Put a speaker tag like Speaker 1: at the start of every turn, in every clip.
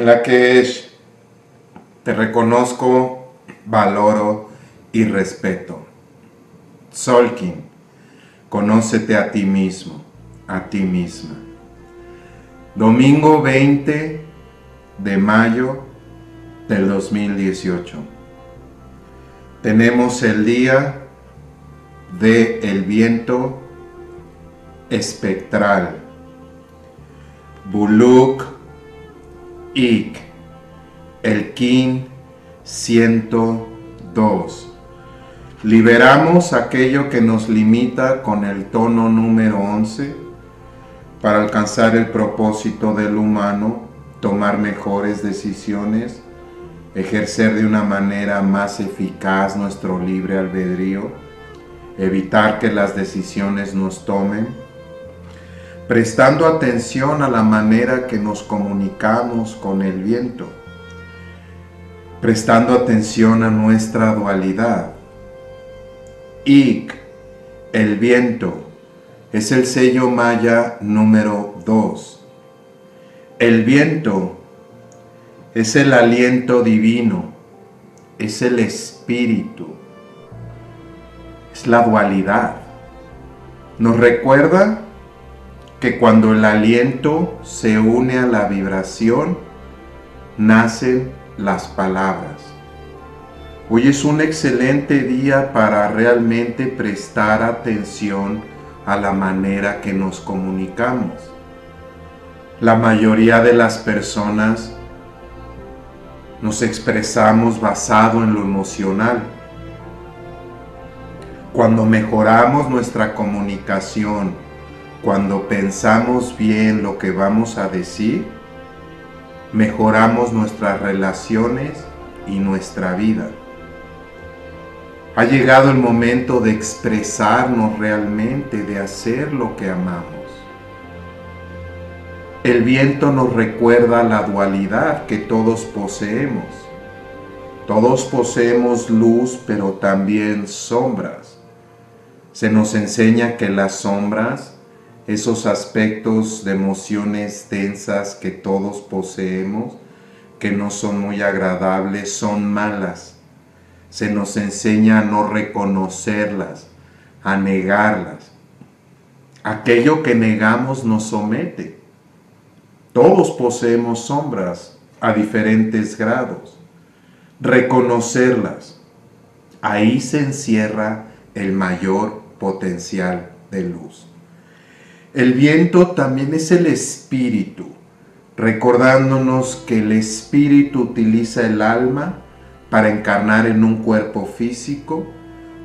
Speaker 1: en la que te reconozco, valoro y respeto. Solkin, conócete a ti mismo, a ti misma. Domingo 20 de mayo del 2018. Tenemos el día de el viento espectral. Buluk Ik. El Kin 102. Liberamos aquello que nos limita con el tono número 11 para alcanzar el propósito del humano, tomar mejores decisiones, ejercer de una manera más eficaz nuestro libre albedrío, evitar que las decisiones nos tomen, prestando atención a la manera que nos comunicamos con el viento, prestando atención a nuestra dualidad. Ik, el viento, es el sello maya número 2. El viento es el aliento divino, es el espíritu, es la dualidad. Nos recuerda que cuando el aliento se une a la vibración, nacen las palabras. Hoy es un excelente día para realmente prestar atención a la manera que nos comunicamos. La mayoría de las personas nos expresamos basado en lo emocional. Cuando mejoramos nuestra comunicación, cuando pensamos bien lo que vamos a decir, mejoramos nuestras relaciones y nuestra vida. Ha llegado el momento de expresarnos realmente, de hacer lo que amamos. El viento nos recuerda la dualidad que todos poseemos. Todos poseemos luz, pero también sombras. Se nos enseña que las sombras, esos aspectos de emociones densas que todos poseemos, que no son muy agradables, son malas. Se nos enseña a no reconocerlas, a negarlas. Aquello que negamos nos somete todos poseemos sombras a diferentes grados. Reconocerlas. Ahí se encierra el mayor potencial de luz. El viento también es el espíritu, recordándonos que el espíritu utiliza el alma para encarnar en un cuerpo físico,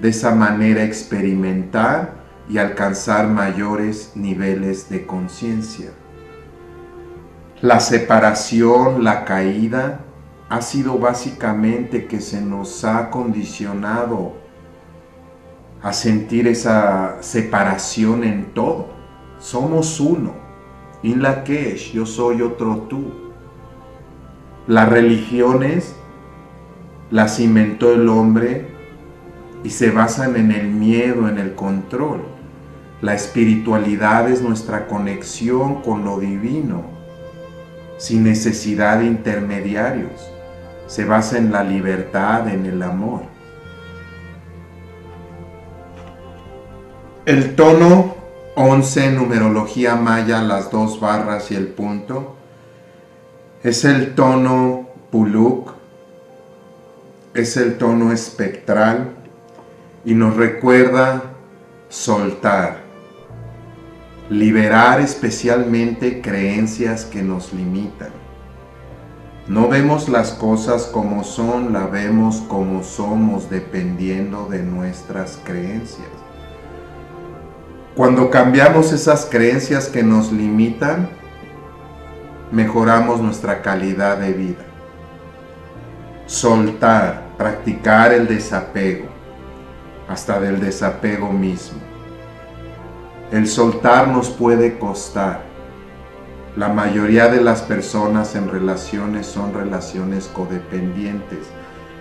Speaker 1: de esa manera experimentar y alcanzar mayores niveles de conciencia. La separación, la caída, ha sido básicamente que se nos ha condicionado a sentir esa separación en todo. Somos uno. In la Kesh, yo soy otro tú. Las religiones las inventó el hombre y se basan en el miedo, en el control. La espiritualidad es nuestra conexión con lo divino sin necesidad de intermediarios. Se basa en la libertad, en el amor. El tono 11, numerología maya, las dos barras y el punto, es el tono puluk, es el tono espectral y nos recuerda soltar liberar especialmente creencias que nos limitan. No vemos las cosas como son, la vemos como somos dependiendo de nuestras creencias. Cuando cambiamos esas creencias que nos limitan, mejoramos nuestra calidad de vida. Soltar, practicar el desapego, hasta del desapego mismo el soltar nos puede costar. La mayoría de las personas en relaciones son relaciones codependientes,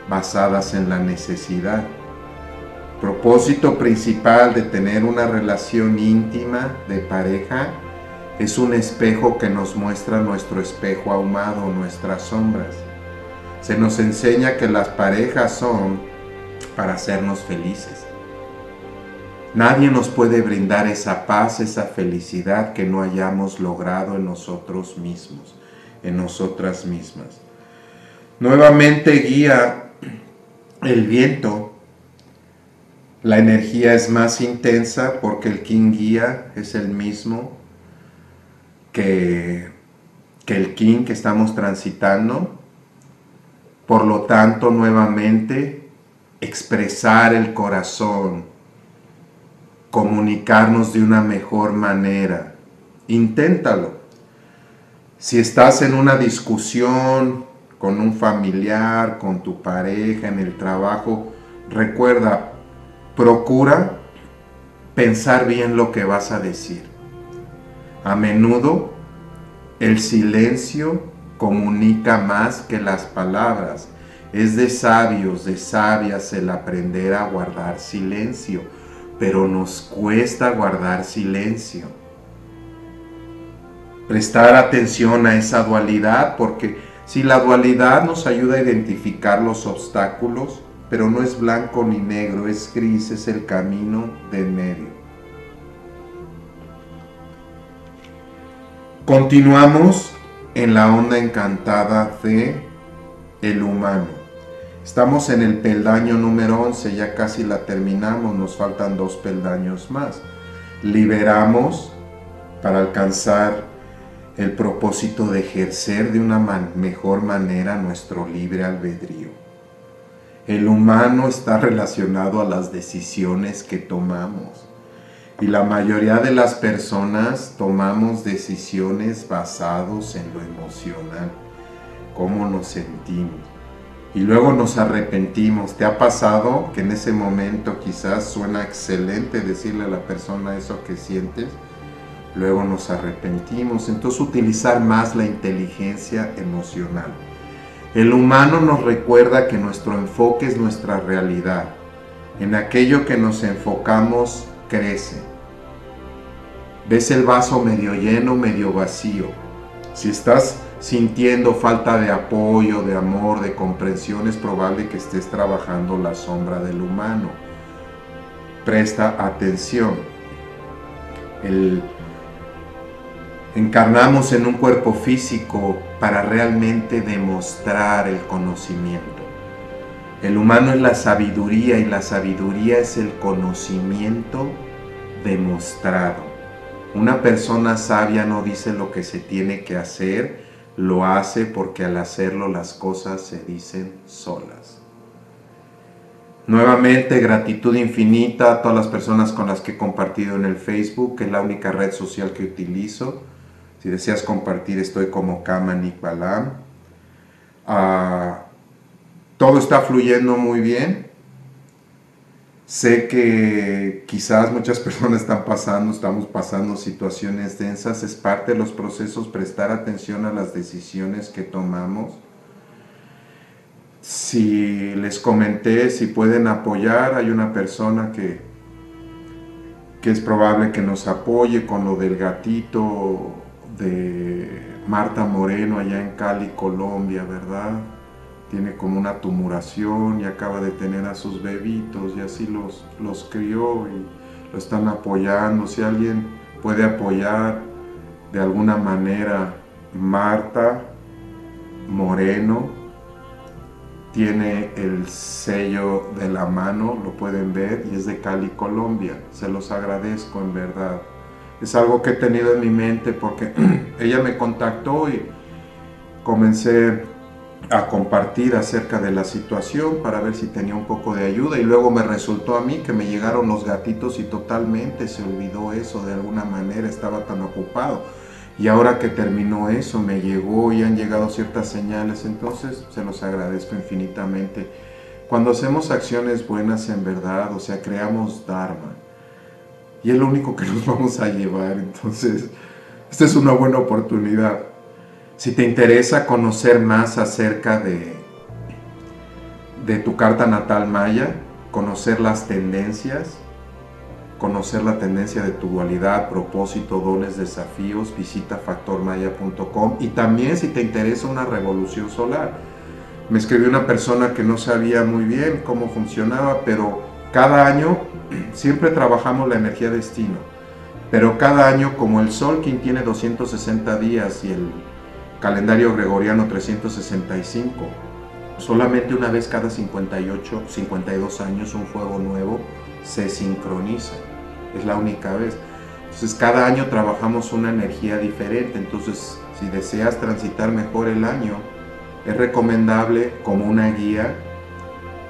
Speaker 1: basadas en la necesidad. Propósito principal de tener una relación íntima de pareja es un espejo que nos muestra nuestro espejo ahumado, nuestras sombras. Se nos enseña que las parejas son para hacernos felices. Nadie nos puede brindar esa paz, esa felicidad que no hayamos logrado en nosotros mismos, en nosotras mismas. Nuevamente guía el viento. La energía es más intensa porque el king guía es el mismo que, el king que estamos transitando. Por lo tanto, nuevamente, expresar el corazón, comunicarnos de una mejor manera. Inténtalo. Si estás en una discusión con un familiar, con tu pareja, en el trabajo, recuerda, procura pensar bien lo que vas a decir. A menudo el silencio comunica más que las palabras. Es de sabios, de sabias el aprender a guardar silencio, pero nos cuesta guardar silencio. Prestar atención a esa dualidad porque si la dualidad nos ayuda a identificar los obstáculos, pero no es blanco ni negro, es gris, es el camino de medio. Continuamos en la onda encantada de el humano. Estamos en el peldaño número 11, ya casi la terminamos, nos faltan dos peldaños más. Liberamos para alcanzar el propósito de ejercer de una mejor manera nuestro libre albedrío. El humano está relacionado a las decisiones que tomamos y la mayoría de las personas tomamos decisiones basados en lo emocional, cómo nos sentimos. Y luego nos arrepentimos. ¿Te ha pasado que en ese momento quizás suena excelente decirle a la persona eso que sientes? luego nos arrepentimos. Entonces utilizar más la inteligencia emocional. El humano nos recuerda que nuestro enfoque es nuestra realidad. En aquello que nos enfocamos crece. Ves el vaso medio lleno, medio vacío. Si estás sintiendo falta de apoyo, de amor, de comprensión, es probable que estés trabajando la sombra del humano. Presta atención. El, encarnamos en un cuerpo físico para realmente demostrar el conocimiento. El humano es la sabiduría y la sabiduría es el conocimiento demostrado. Una persona sabia no dice lo que se tiene que hacer, lo hace porque al hacerlo las cosas se dicen solas. Nuevamente, gratitud infinita a todas las personas con las que he compartido en el Facebook, que es la única red social que utilizo si deseas compartir, estoy como Kama Balam. Ah, todo está fluyendo muy bien. Sé que quizás muchas personas están pasando, estamos pasando situaciones densas. Es parte de los procesos prestar atención a las decisiones que tomamos. Si les comenté, si pueden apoyar, hay una persona que, que es probable que nos apoye con lo del gatito de Marta Moreno allá en Cali, Colombia, ¿verdad? Tiene como una tumuración y acaba de tener a sus bebitos y así los, los crió y lo están apoyando. Si alguien puede apoyar de alguna manera, Marta Moreno tiene el sello de la mano, lo pueden ver, y es de Cali, Colombia. Se los agradezco en verdad es algo que he tenido en mi mente porque ella me contactó y comencé a compartir acerca de la situación para ver si tenía un poco de ayuda y luego me resultó a mí que me llegaron los gatitos y totalmente se olvidó eso de alguna manera, estaba tan ocupado. Y ahora que terminó eso, me llegó y han llegado ciertas señales, entonces se los agradezco infinitamente. Cuando hacemos acciones buenas en verdad, o sea, creamos Dharma, y es lo único que nos vamos a llevar. Entonces, esta es una buena oportunidad. Si te interesa conocer más acerca de, de tu carta natal maya, conocer las tendencias, conocer la tendencia de tu dualidad, propósito, dones, desafíos, visita factormaya.com y también si te interesa una revolución solar. Me escribió una persona que no sabía muy bien cómo funcionaba, pero cada año siempre trabajamos la energía destino. Pero cada año, como el Sol, quien tiene 260 días y el calendario gregoriano 365, solamente una vez cada 58, 52 años un fuego nuevo se sincroniza. Es la única vez. Entonces cada año trabajamos una energía diferente. Entonces si deseas transitar mejor el año, es recomendable como una guía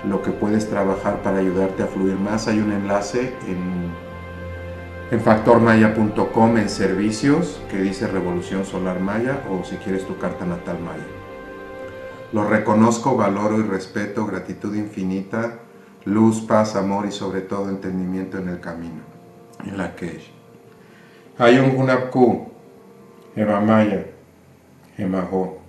Speaker 1: lo que puedes trabajar para ayudarte a fluir más. Hay un enlace en, en factormaya.com en servicios que dice Revolución Solar Maya o si quieres tu carta natal Maya. Lo reconozco, valoro y respeto, gratitud infinita luz, paz, amor y sobre todo entendimiento en el camino, en la que hay un Gunapku, Eva Maya, Emaho.